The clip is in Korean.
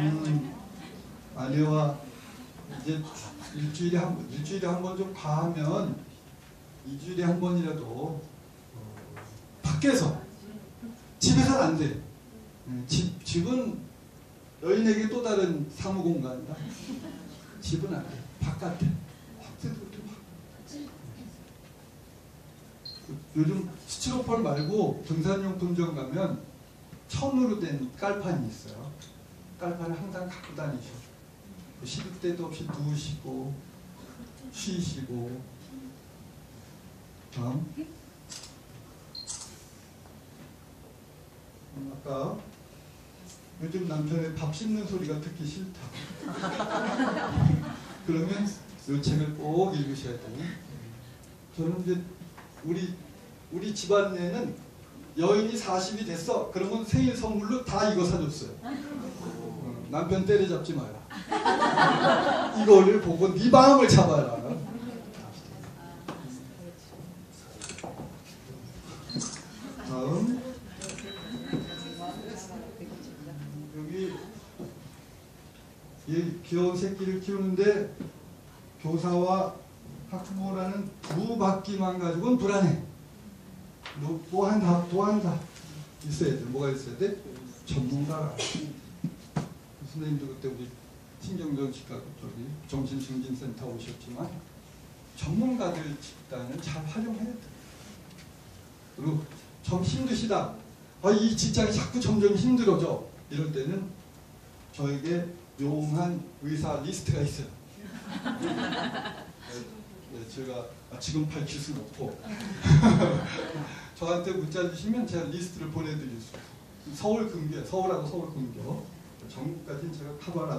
음, 아내와 이제 일주일에 한 번, 일주일에 한 번 좀 과하면 이주일에 한 번이라도 어, 밖에서 집에서는 안 돼. 음, 집 집은 여인에게 또 다른 사무 공간이다. 집은 안 돼. 바깥에. 좀 요즘 스티로폼 말고 등산용품점 가면 천으로 된 깔판이 있어요. 깔판을 항상 갖고 다니셔. 시도 때도 없이 누우시고 쉬시고 다음 음, 아까 요즘 남편의 밥 씹는 소리가 듣기 싫다. 그러면 이 책을 꼭 읽으셔야 돼요. 저는 이제 우리 우리 집안에는 여인이 40이 됐어. 그러면 생일 선물로 다 이거 사줬어요. 어, 남편 때려잡지 마라. 이거를 보고 네 마음을 잡아라. 다음 여기 얘 귀여운 새끼를 키우는데 교사와 학부모라는 두 바퀴만 가지고는 불안해. 너 또 한다 또 한다 있어야 돼. 뭐가 있어야 돼? 전문가라. 선생님도 그때 우리 신경정신과 저기 정신증진센터 오셨지만 전문가들 집단을 잘 활용해야 돼. 그리고 좀 힘드시다. 아, 이 직장이 자꾸 점점 힘들어져. 이럴 때는 저에게 용한 의사 리스트가 있어요. 네, 네, 제가 아, 지금 밝힐 수는 없고 저한테 문자 주시면 제가 리스트를 보내드릴 수 있어요. 서울 근교, 서울하고 서울 근교 전국까지는 제가 커버하라.